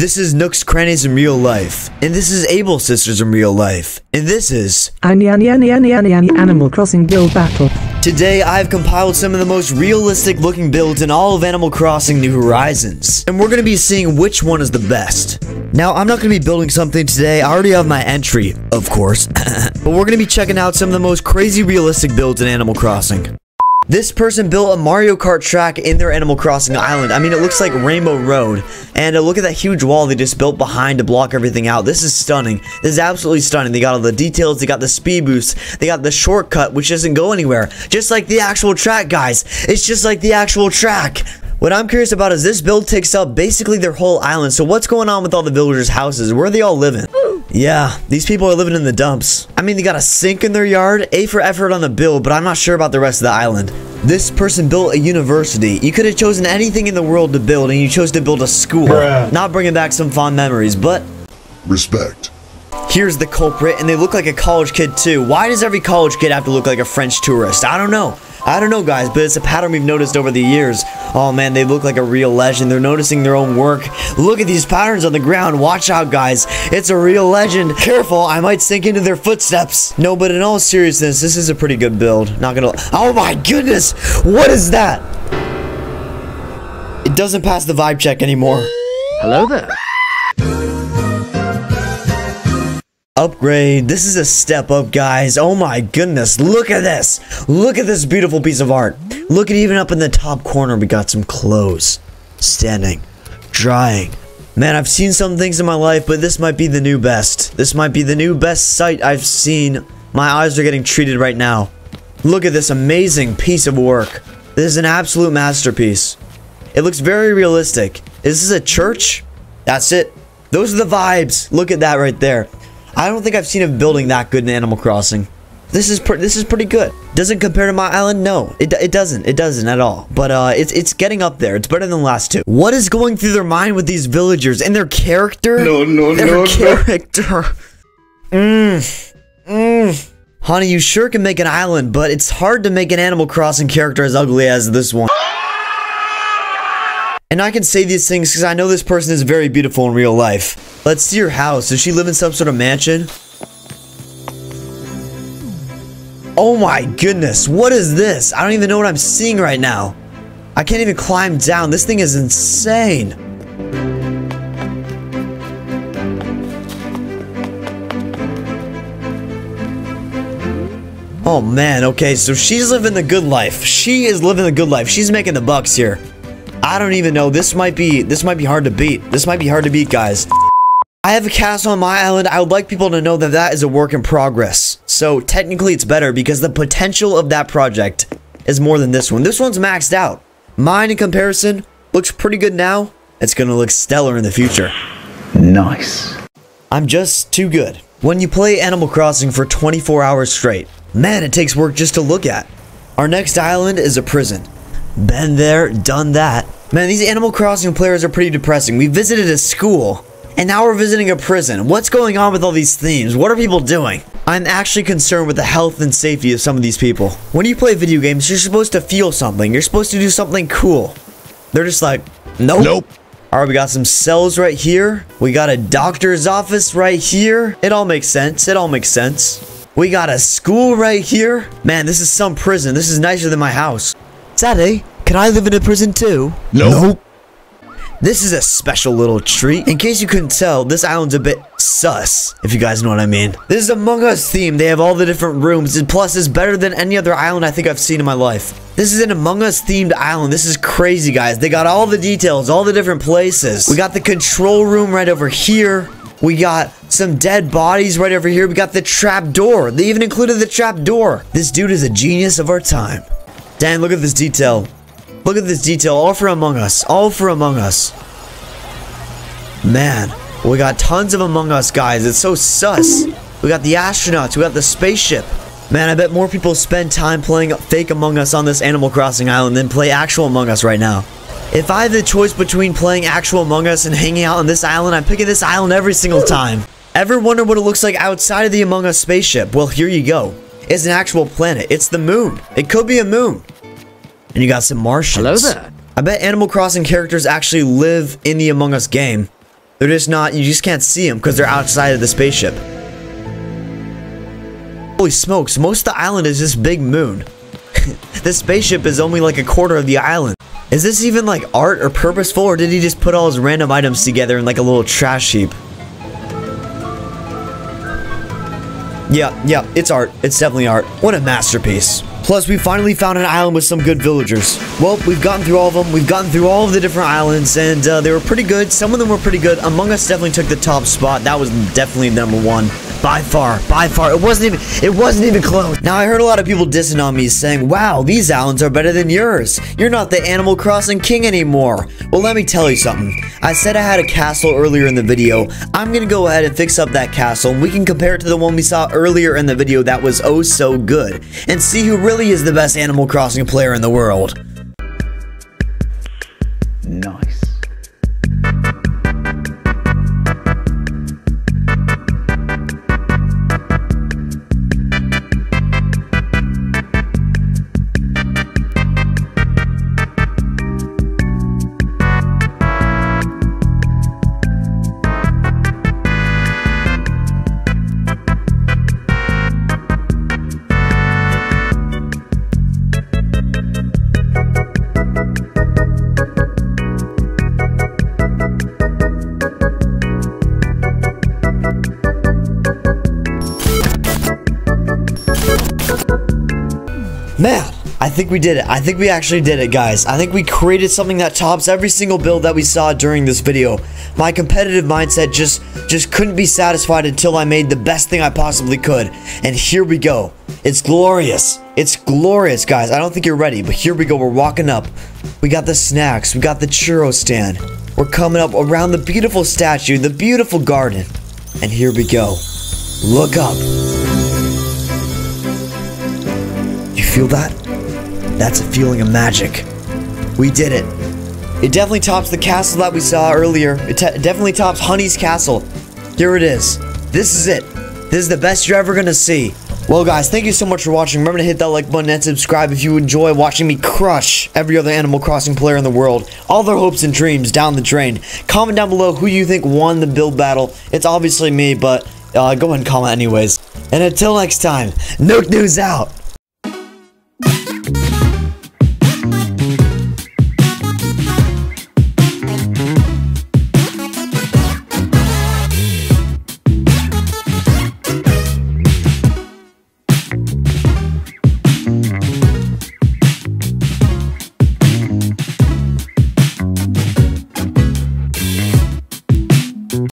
This is Nook's Crannies in real life. And this is Able Sisters in real life. And this is... Animal Crossing Build Battle. Today, I've compiled some of the most realistic looking builds in all of Animal Crossing New Horizons. And we're going to be seeing which one is the best. Now, I'm not going to be building something today. I already have my entry, of course. but we're going to be checking out some of the most crazy realistic builds in Animal Crossing. This person built a Mario Kart track in their Animal Crossing island. I mean, it looks like Rainbow Road. And uh, look at that huge wall they just built behind to block everything out. This is stunning. This is absolutely stunning. They got all the details. They got the speed boost. They got the shortcut, which doesn't go anywhere. Just like the actual track, guys. It's just like the actual track. What I'm curious about is this build takes up basically their whole island. So what's going on with all the villagers' houses? Where are they all living? Yeah, these people are living in the dumps. I mean, they got a sink in their yard, A for effort on the build, but I'm not sure about the rest of the island. This person built a university. You could have chosen anything in the world to build, and you chose to build a school. Bruh. Not bringing back some fond memories, but Respect. here's the culprit, and they look like a college kid too. Why does every college kid have to look like a French tourist? I don't know. I don't know, guys, but it's a pattern we've noticed over the years. Oh man, they look like a real legend. They're noticing their own work. Look at these patterns on the ground. Watch out, guys. It's a real legend. Careful, I might sink into their footsteps. No, but in all seriousness, this is a pretty good build. Not gonna. Oh my goodness! What is that? It doesn't pass the vibe check anymore. Hello there. Upgrade. This is a step up, guys. Oh my goodness. Look at this. Look at this beautiful piece of art. Look at even up in the top corner, we got some clothes. Standing. Drying. Man, I've seen some things in my life, but this might be the new best. This might be the new best sight I've seen. My eyes are getting treated right now. Look at this amazing piece of work. This is an absolute masterpiece. It looks very realistic. Is this a church? That's it. Those are the vibes. Look at that right there. I don't think I've seen a building that good in Animal Crossing. This is this is pretty good. Doesn't compare to my island? No, it, it doesn't. It doesn't at all. But uh, it's it's getting up there. It's better than the last two. What is going through their mind with these villagers and their character? No, no, their no, no. character. Mmm. Mmm. Honey, you sure can make an island, but it's hard to make an Animal Crossing character as ugly as this one. And I can say these things because I know this person is very beautiful in real life. Let's see her house. Does she live in some sort of mansion? Oh my goodness, what is this? I don't even know what I'm seeing right now. I can't even climb down. This thing is insane. Oh man, okay, so she's living the good life. She is living the good life. She's making the bucks here. I don't even know. This might be this might be hard to beat. This might be hard to beat, guys. I have a castle on my island. I would like people to know that that is a work in progress. So technically it's better because the potential of that project is more than this one. This one's maxed out. Mine in comparison looks pretty good now. It's gonna look stellar in the future. Nice. I'm just too good. When you play Animal Crossing for 24 hours straight, man, it takes work just to look at. Our next island is a prison. Been there, done that. Man, these Animal Crossing players are pretty depressing. We visited a school, and now we're visiting a prison. What's going on with all these themes? What are people doing? I'm actually concerned with the health and safety of some of these people. When you play video games, you're supposed to feel something. You're supposed to do something cool. They're just like, nope. Nope. Alright, we got some cells right here. We got a doctor's office right here. It all makes sense. It all makes sense. We got a school right here. Man, this is some prison. This is nicer than my house. Daddy, can I live in a prison too? Nope. This is a special little treat. In case you couldn't tell, this island's a bit sus, if you guys know what I mean. This is Among Us theme. They have all the different rooms, and plus it's better than any other island I think I've seen in my life. This is an Among Us themed island. This is crazy, guys. They got all the details, all the different places. We got the control room right over here. We got some dead bodies right over here. We got the trap door. They even included the trap door. This dude is a genius of our time. Dan, look at this detail. Look at this detail, all for Among Us. All for Among Us. Man, we got tons of Among Us guys. It's so sus. We got the astronauts. We got the spaceship. Man, I bet more people spend time playing fake Among Us on this Animal Crossing island than play actual Among Us right now. If I had the choice between playing actual Among Us and hanging out on this island, I'm picking this island every single time. Ever wonder what it looks like outside of the Among Us spaceship? Well, here you go. It's an actual planet. It's the moon. It could be a moon. And you got some Martians. Hello there. I bet Animal Crossing characters actually live in the Among Us game. They're just not, you just can't see them because they're outside of the spaceship. Holy smokes, most of the island is this big moon. this spaceship is only like a quarter of the island. Is this even like art or purposeful or did he just put all his random items together in like a little trash heap? Yeah, yeah, it's art. It's definitely art. What a masterpiece. Plus, we finally found an island with some good villagers. Well, we've gotten through all of them. We've gotten through all of the different islands, and uh, they were pretty good. Some of them were pretty good. Among Us definitely took the top spot. That was definitely number one. By far, by far. It wasn't even, it wasn't even close. Now, I heard a lot of people dissing on me saying, wow, these islands are better than yours. You're not the Animal Crossing king anymore. Well, let me tell you something. I said I had a castle earlier in the video. I'm gonna go ahead and fix up that castle, and we can compare it to the one we saw earlier in the video that was oh so good, and see who really is the best Animal Crossing player in the world. Nice. Man, I think we did it. I think we actually did it, guys. I think we created something that tops every single build that we saw during this video. My competitive mindset just just couldn't be satisfied until I made the best thing I possibly could. And here we go. It's glorious. It's glorious, guys. I don't think you're ready, but here we go. We're walking up. We got the snacks. We got the churro stand. We're coming up around the beautiful statue, the beautiful garden. And here we go. Look up. Feel that? That's a feeling of magic. We did it. It definitely tops the castle that we saw earlier. It definitely tops Honey's castle. Here it is. This is it. This is the best you're ever gonna see. Well, guys, thank you so much for watching. Remember to hit that like button and subscribe if you enjoy watching me crush every other Animal Crossing player in the world. All their hopes and dreams down the drain. Comment down below who you think won the build battle. It's obviously me, but uh, go ahead and comment anyways. And until next time, Nook News out.